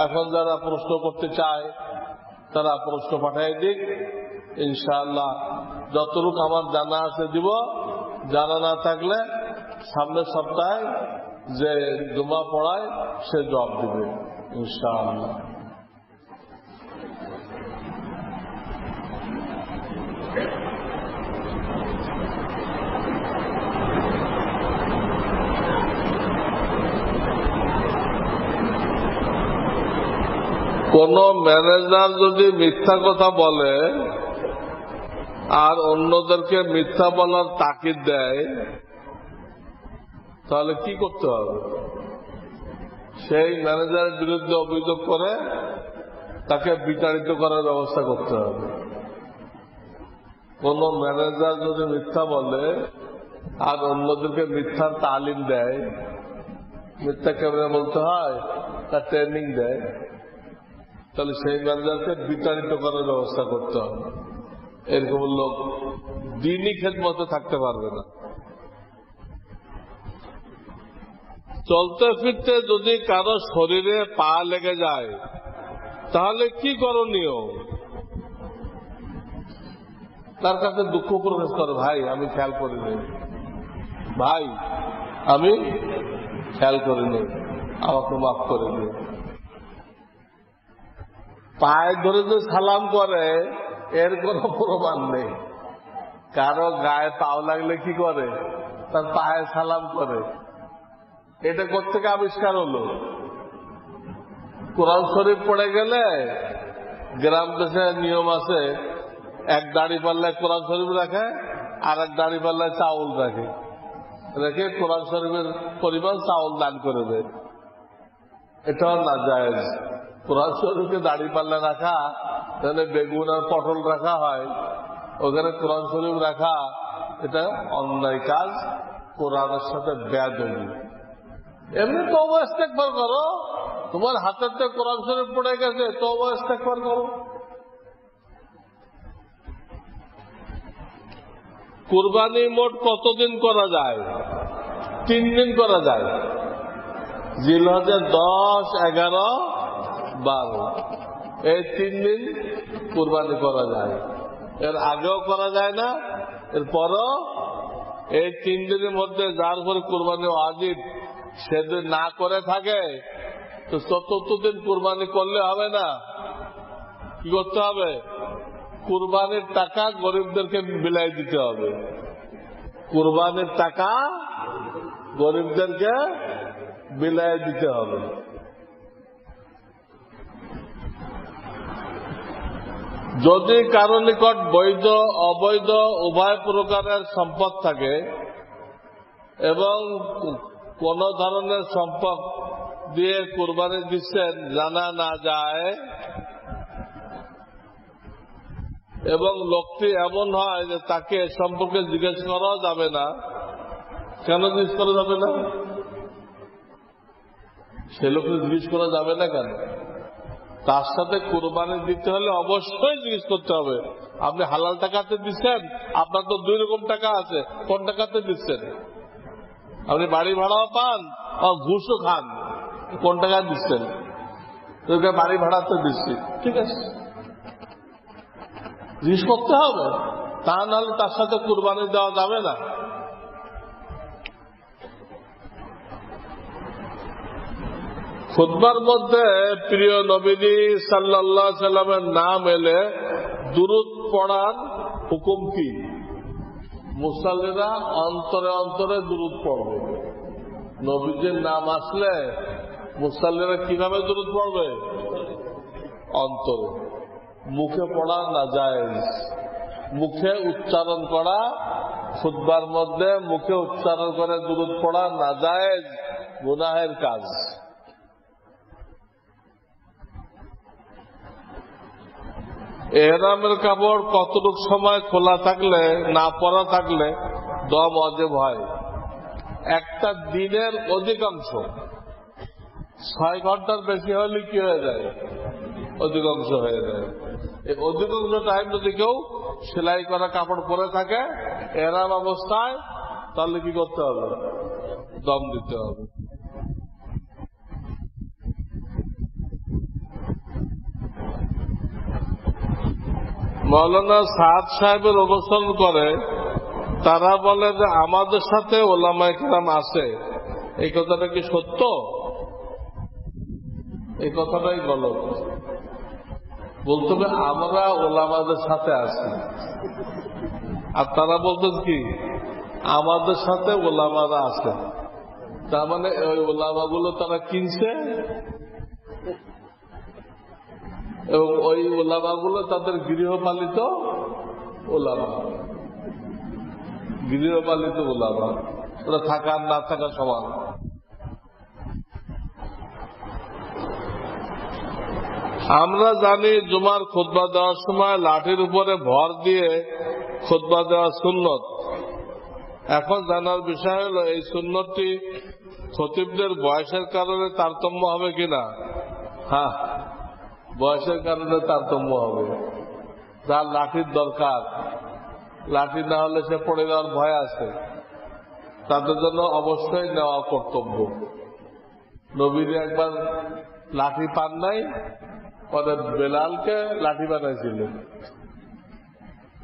এখন যারা প্রশ্ন করতে চায়, তারা প্রশ্ন পাঠাই দিক। ইনশাআল্লাহ, যতটুক আমার জানা আছে দিব। জানা না থাকলে সামনের সপ্তাহে যে জমা পড়ায়, সে জবাব দিবে। ইনশাআল্লাহ। কোন ম্যানেজার যদি মিথ্যা কথা বলে আর অন্যদেরকে মিথ্যা বলার তাকিদ দেয়, তাহলে কি করতে হবে? সেই ম্যানেজারের বিরুদ্ধে অভিযোগ করে তাকে বিতাড়িত করার ব্যবস্থা করতে হবে। কোন ম্যানেজার যদি মিথ্যা বলে আর অন্যদেরকে মিথ্যার তালিম দেয়, মিথ্যা কেমনে বলতে হয় তার ট্রেনিং দেয় তাহলে সেই ম্যানেজারকে বিতাড়িত করার ব্যবস্থা করতে হবে। এরকম লোক দিনই খেদমতে থাকতে পারবে না। চলতে ফিরতে যদি কারও শরীরে পা লেগে যায়, তাহলে কি করণীয়? তার কাছে দুঃখ প্রকাশ করে, ভাই, আমি খেয়াল করিনি ভাই, আমি খেয়াল করিনি আমাকে মাফ করে দিন। পায়ে ধরে যে সালাম করে, এর কোন প্রমাণ নেই। কারও গায়ে পাও লাগলে কি করে? তার পায়ে সালাম করে। এটা কোথেকে আবিষ্কার হলো? কোরআন শরীফ পড়ে গেলে গ্রাম দেশে নিয়ম আছে, এক দাড়ি পাল্লায় কোরআন শরীফ রাখে আর এক দাড়ি পাল্লায় চাউল রাখে। রেখে কোরআন শরীফের পরিমাণ চাউল দান করে দেয়। এটাও না যায় কোরআন শরীফকে দাড়ি পাল্লা রাখা, তাহলে বেগুন আর পটল রাখা হয়। ওখানে কোরআন শরীফ রাখা, এটা অন্যায় কাজ, কোরআনের সাথে ব্যাধি এমনি তো ইস্তেকবার করো। তোমার হাতের তো কোরআন শরীফ পড়ে গেছে তো ইস্তেকবার করো। কোরবানি মোট কতদিন করা যায়? তিন দিন করা যায়। জিল হাজার দশ, এগারো বারো এই তিন দিন কুরবানি করা যায়। এর আগেও করা যায় না, এরপরও এই তিন দিনের মধ্যে যার উপরে কুরবানি আজিব সে না করে থাকে, তো চতুর্থ দিন কুরবানি করলে হবে না। কি করতে হবে? কুরবানির টাকা গরিবদেরকে বিলাই দিতে হবে। কুরবানির টাকা গরিবদেরকে বিলাই দিতে হবে। যদি কারও নিকট বৈধ, অবৈধ, উভয় প্রকারের সম্পদ থাকে এবং কোন ধরনের সম্পদ দিয়ে কোরবানি দিচ্ছেন, জানা না যায়, এবং লোকটি এমন হয় যে তাকে সম্পর্কে জিজ্ঞেস করাও যাবে না, কেন জিজ্ঞেস করা যাবে না? সে লোককে জিজ্ঞেস করা যাবে না কেন? তার সাথে কোরবানি দিতে হলে অবশ্যই জিজ্ঞেস করতে হবে। আপনি হালাল টাকাতে দিচ্ছেন, আপনার তো দুই রকম টাকা আছে, কোন টাকাতে দিচ্ছেন? আপনি বাড়ি ভাড়াও পান আর ঘুষও খান, কোন টাকা দিচ্ছেন? বাড়ি ভাড়াতে দিচ্ছি। ঠিক আছে। জিজ্ঞেস করতে হবে। তা নাহলে তার সাথে কোরবানি দেওয়া যাবে না। খুদবার মধ্যে প্রিয় নবীজি সাল্লাহ সাল্লামের নাম এলে দূরত পড়ার হুকুম কি? মুসাল্লিরা অন্তরে অন্তরে দূরত পড়বে। নবীজির নাম আসলে মুসাল্লিরা কীভাবে দূরত পড়বে? অন্তরে। মুখে পড়া না যায় মুখে উচ্চারণ করা খুদবার মধ্যে মুখে উচ্চারণ করে দূরত পড়া না যায় গুনাহের কাজ। এহরামের কাপড় কতটুক সময় খোলা থাকলে, না পরা থাকলে, দম অজেব হয়। একটা দিনের অধিকাংশ, ছয় ঘণ্টার বেশি হলে কি হয়ে যায়? অধিকাংশ হয়ে যায়। এই অধিকাংশ টাইম যদি কেউ সেলাই করা কাপড় পরে থাকে এরাম অবস্থায়, তাহলে কি করতে হবে? দম দিতে হবে। মৌলানা সাদ সাহেবের অনুসরণ করে, তারা বলে যে আমাদের সাথে ওলামায় কেরাম আছে। এই কথাটা কি সত্য? এই কথাটাই গলত বলতে আমরা ওলামাদের সাথে আছি। আর তারা বলতেন কি? আমাদের সাথে ওলামারা আছে। তার মানে ওই ওলামাগুলো তারা কিনছে? এবং ওই ওলামাগুলো তাদের গৃহপালিত ওলামা গৃহপালিত ওলামা ওরা থাকা না থাকা সমান। আমরা জানি জুমার খোদবা দেওয়ার সময় লাঠির উপরে ভর দিয়ে খোদবা দেওয়া সুন্নত। এখন জানার বিষয় হলো, এই সুন্নতটি খতিবদের বয়সের কারণে তারতম্য হবে কিনা? হ্যাঁ। বয়সের কারণে তারতম্য হবে। যার লাঠির দরকার। লাঠি না হলে সে পড়ে যাওয়ার ভয় আছে। তাদের জন্য অবশ্যই নেওয়া কর্তব্য। নবীর একবার লাঠি পান নাই, পরে বেলালকে লাঠি বানাইছিলেন।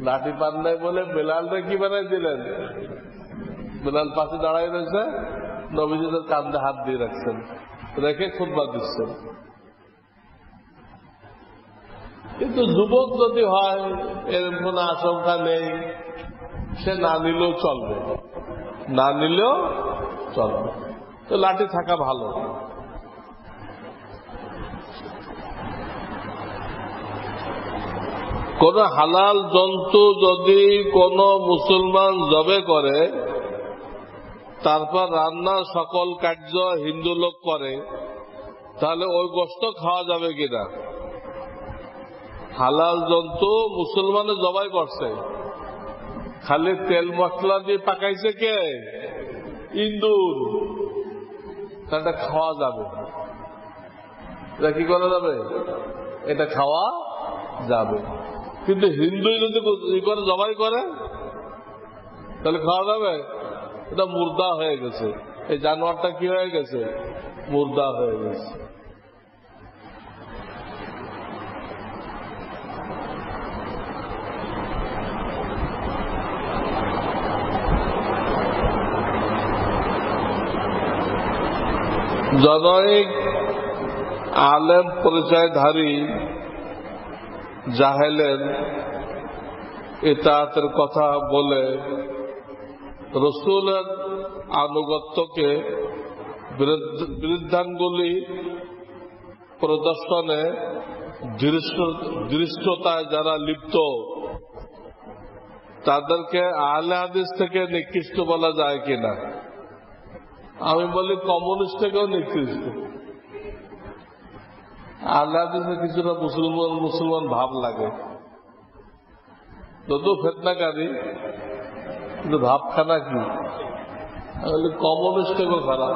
লাঠি পান নাই বলে বেলালকে কি বানাইছিলেন? বেলাল পাশে দাঁড়াই রয়েছে, নবীজিদের কান্দে হাত দিয়ে রাখছেন, রেখে খুদবা দিচ্ছেন। কিন্তু যুবক যদি হয়, এর কোন আশঙ্কা নেই, সে না নিলেও চলবে। না নিলেও চলবে। তো লাঠি থাকা ভালো। কোন হালাল জন্তু যদি কোন মুসলমান জবে করে, তারপর রান্নার সকল কার্য হিন্দু লোক করে, তাহলে ওই গোস্ত খাওয়া যাবে কিনা? হালাল জন্তু মুসলমানে জবাই করছে। খালি তেল মশলা দিয়ে পাকাইছে কে? ইন্দুর। এটা খাওয়া যাবে। এটা কি করা যাবে? এটা খাওয়া যাবে। কিন্তু হিন্দু যদি করে, জবাই করে, তাহলে খাওয়া যাবে? এটা মুর্দা হয়ে গেছে। এই জানোয়ারটা কি হয়ে গেছে? মুর্দা হয়ে গেছে। জনৈক আলেম পরিচয়ধারী জাহেলের ইতাহাতের কথা বলে রসুলের আনুগত্যকে বৃদ্ধাঙ্গুলি প্রদর্শনে দৃষ্টতায় যারা লিপ্ত, তাদেরকে আহলে হাদিস থেকে নিকৃষ্ট বলা যায় কিনা? আমি বলি কমিউনিস্ট থেকেও নিকৃষ্ট আহলে হাদিসে কিছুটা মুসলমান মুসলমান ভাব লাগে। যদিও ফেতনাকারী, কিন্তু ভাবখানা কি? কমিউনিস্ট থেকেও খারাপ।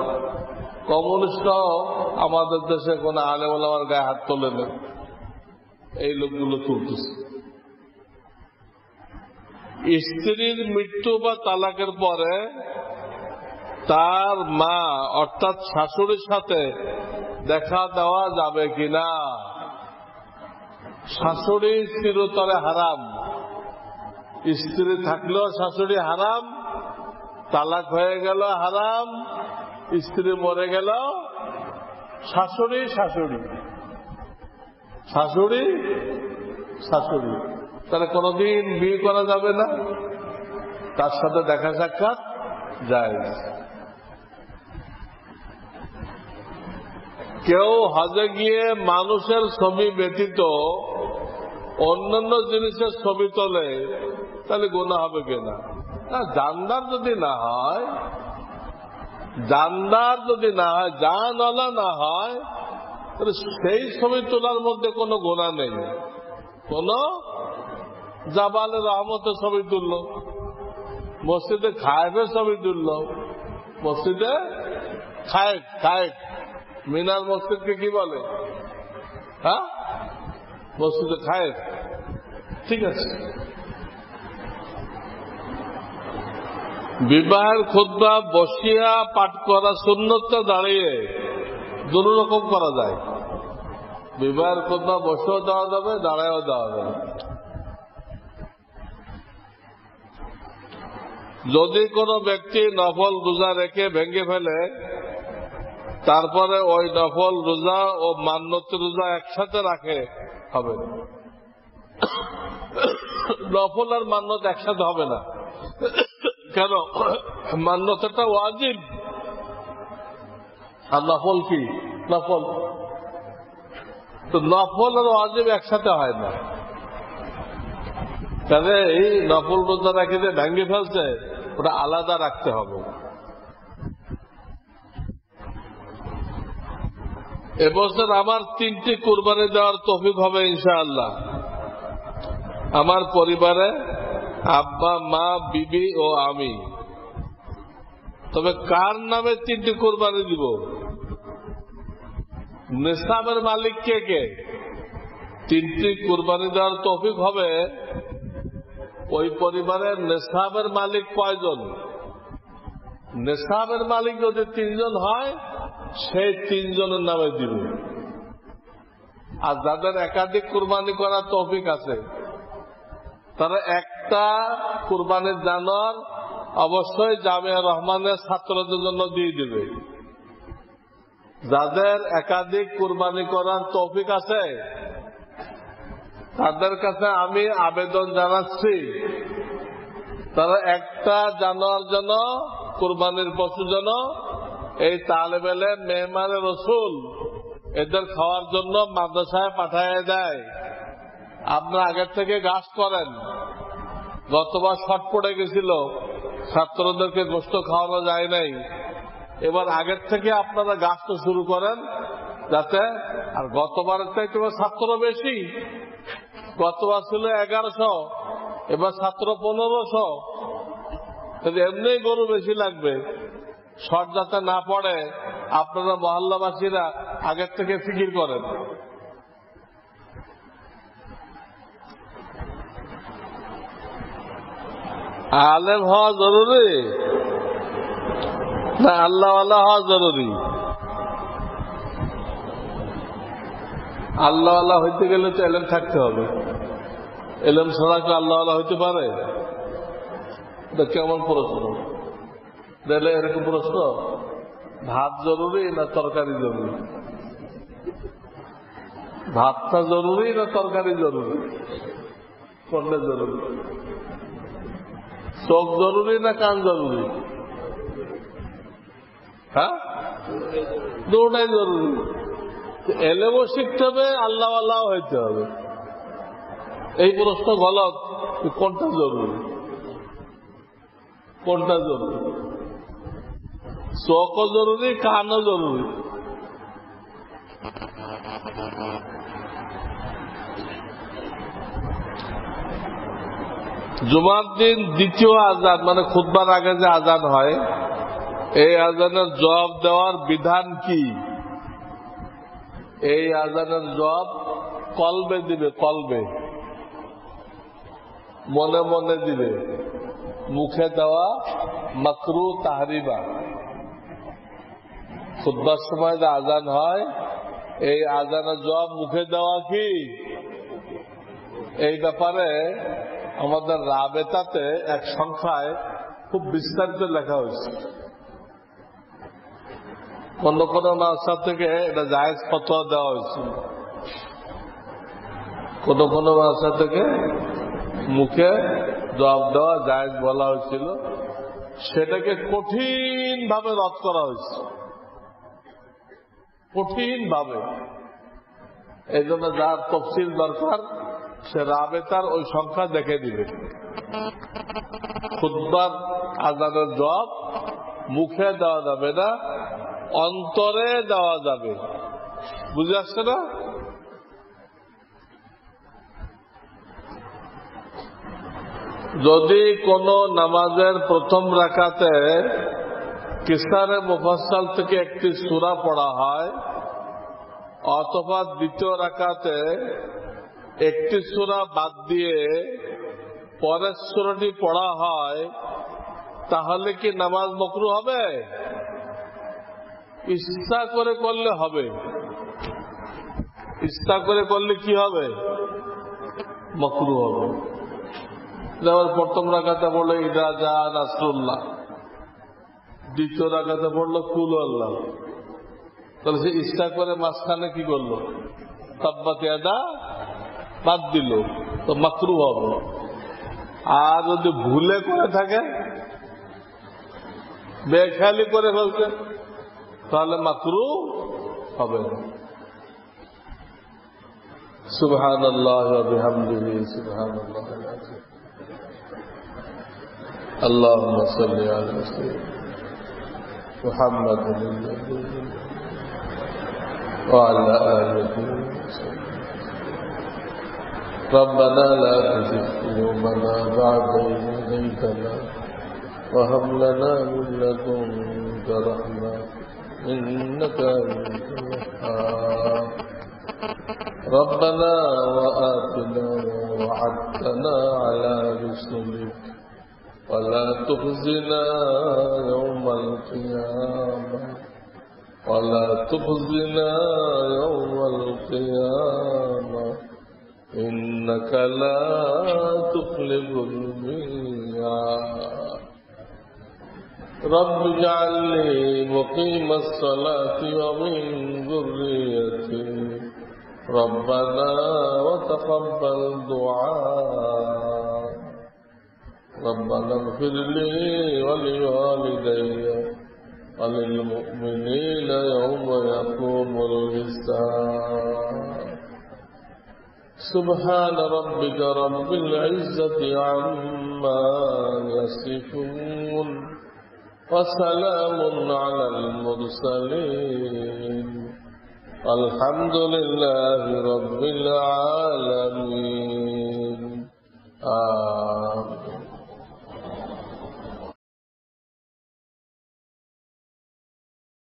কমিউনিস্টরাও আমাদের দেশে কোন আলে আমার গায়ে হাত তোলে নেই এই লোকগুলো তুলতেছে। স্ত্রীর মৃত্যু বা তালাকের পরে তার মা, অর্থাৎ শাশুড়ির সাথে দেখা দেওয়া যাবে কিনা? শাশুড়ি চিরতরে হারাম। স্ত্রী থাকলেও শাশুড়ি হারাম, তালাক হয়ে গেল হারাম, স্ত্রী মরে গেল শাশুড়ি শাশুড়ি। শাশুড়ি শাশুড়ি। তাহলে কোনদিন বিয়ে করা যাবে না? তার সাথে দেখা সাক্ষাৎ যায় কেউ হজে গিয়ে মানুষের ছবি ব্যতীত অন্যান্য জিনিসের ছবি তোলে, তাহলে গোনা হবে কিনা জানদার যদি না হয়, জানদার যদি না হয়, জানওয়ালা না হয়, তাহলে সেই ছবি তোলার মধ্যে কোনো গোনা নেই। কোন জাবালে রহমতের ছবি তুলল, মসজিদে খায়েফের ছবি তুলল, মসজিদে খায়েফ খায়েফ। মিনাল মসজিদকে কি বলে? হ্যাঁ? মসজিদে খায় ঠিক আছে। বিবাহের খোদ্া বসিয়া পাঠ করা সুন্নতটা দাঁড়িয়ে দুটো রকম করা যায়। বিবাহের খোদ্া বসেও দেওয়া যাবে, দাঁড়ায়ও দেওয়া যাবে। যদি কোনো ব্যক্তি নফল গুজা রেখে ভেঙে ফেলে তারপরে ওই নফল রোজা ও মান্যত রোজা একসাথে রাখে হবে। নফল আর মান্যত একসাথে হবে না। কেন? মান্যতটা ওয়াজিব। আর নফল কি? নফল। তো নফল আর ওয়াজিব একসাথে হয় না। তাহলে এই নফল রোজা রাখে যে ভেঙে ফেলছে, ওটা আলাদা রাখতে হবে। এবছর আমার তিনটি কোরবানি দেওয়ার তফিক হবে ইনশাআল্লাহ। আমার পরিবারে আব্বা, মা, বিবি ও আমি। তবে কার নামে তিনটি কোরবানি দিব? নিসাবের মালিক কে কে? তিনটি কোরবানি দেওয়ার তফিক হবে ওই পরিবারের নেশাবের মালিক কয়জন? নেশাবের মালিক যদি তিনজন হয় সেই তিনজনের নামে দিবে। আর যাদের একাধিক কোরবানি করার তৌফিক আছে, তারা একটা কোরবানির জানোয়ার অবশ্যই জামিয়া রহমানের ছাত্রদের জন্য দিয়ে দিবে। যাদের একাধিক কোরবানি করার তৌফিক আছে, তাদের কাছে আমি আবেদন জানাচ্ছি, তারা একটা জানোয়ার জন্য কোরবানির পশু যেন এই তালেবেলে মেহমানের রসুল এদের খাওয়ার জন্য মাদ্রাসায় পাঠায় দেয় আপনারা আগের থেকে গাছ করেন। গতবার শট পড়ে গেছিল। ছাত্রদেরকে গোস্ত খাওয়ানো যায় নাই। এবার আগের থেকে আপনারা গাছ তো শুরু করেন যাতে আর গতবারের এবার ছাত্র বেশি। গতবার ছিল এগারোশো, এবার ছাত্র পনেরোশো। এমনি গরু বেশি লাগবে। শর্ট যাতে না পড়ে, আপনারা মহল্লাবাসীরা আগের থেকে ফিকির করেন। আলেম হওয়া জরুরি? না আল্লাহ হওয়া জরুরি? আল্লাহ আল্লাহ হইতে গেলে তো এলেম থাকতে হবে। এলেম ছাড়া কি আল্লাহ আল্লাহ হইতে পারে? কেমন প্রশ্ন? দিলে এরকম প্রশ্ন? ভাত জরুরি না তরকারি জরুরি? ভাতটা জরুরি না তরকারি জরুরি? কোনটা জরুরি? চোখ জরুরি না কান জরুরি? হ্যাঁ? দুটাই জরুরি। এলেমও শিখতে হবে আল্লাহ আল্লাহ হইতে হবে। এই প্রশ্ন গলত, কোনটা জরুরি? কোনটা জরুরি? চোখও জরুরি কানও জরুরি। জুমার দিন দ্বিতীয় আজান মানে খুদবার আগে যে আজান হয়, এই আজানের জবাব দেওয়ার বিধান কি? এই আজানের জবাব কলবে দিবে, কলবে। মনে মনে দিবে। মুখে দেওয়া মাকরু তাহারিবা খুদ্বার সময় যে আজান হয়, এই আজানের জবাব মুখে দেওয়া কি? এই ব্যাপারে আমাদের রাবেতাতে এক সংখ্যায় খুব বিস্তারিত লেখা হয়েছে। কোন কোন মাসা থেকে এটা জায়েজ ফতোয়া দেওয়া হয়েছিল কোন কোন মাসা থেকে মুখে জবাব দেওয়া জায়েজ বলা হয়েছিল। সেটাকে কঠিন ভাবে রদ করা হয়েছে। কঠিন ভাবে এই জন্য যার তফসিল দরকার, সে রাবেতার ওই সংখ্যা দেখে দিবে। খুদ্বার আজানের জব মুখে দেওয়া যাবে না, অন্তরে দেওয়া যাবে। বুঝে আসছে না? যদি কোন নামাজের প্রথম রাখাতে কিসারে মুফাসাল থেকে একটি সুরা পড়া হয় অথবা দ্বিতীয় রাখাতে একটি সুরা বাদ দিয়ে পরের সুরাটি পড়া হয়, তাহলে কি নামাজ মকরু হবে? ইচ্ছা করে করলে হবে। ইচ্ছা করে করলে কি হবে? মকরু হবে। যেমন প্রথম রাখাতে পড়ল ইদা যা নাসরুল্লাহ। দ্বিতীয় রাখাতে পড়ল কুল আল্লাহ। তাহলে সে ইচ্ছা করে মাঝখানে কি করলো তাব্বাতে আদা বাদ দিল তো মাকরু হবে আর যদি ভুলে করে থাকে বেখালি করে ফেলছে তাহলে মাকরু হবে না سبحان الله وبحمده سبحان الله العظيم اللهم صل على سيدنا محمد النبي وعلى آله ربنا لا تزغ قلوبنا بعد إذ هديتنا وهب لنا من لدنك رحمة إنك أنت الوهاب. ربنا وآتنا وعدتنا على رسلك ولا تخزنا يوم القيامة. ولا تخزنا يوم القيامة. إنك لا تخلف الميعاد. رب اجعلني مقيم الصلاة ومن ذريتي. ربنا وتقبل دعاء. ربنا اغفر لي ولوالدي. وللمؤمنين يوم يقوم الحساب. سبحان ربك رب العزة عما يصفون. وسلام على المرسلين. الحمد لله رب العالمين. آمين.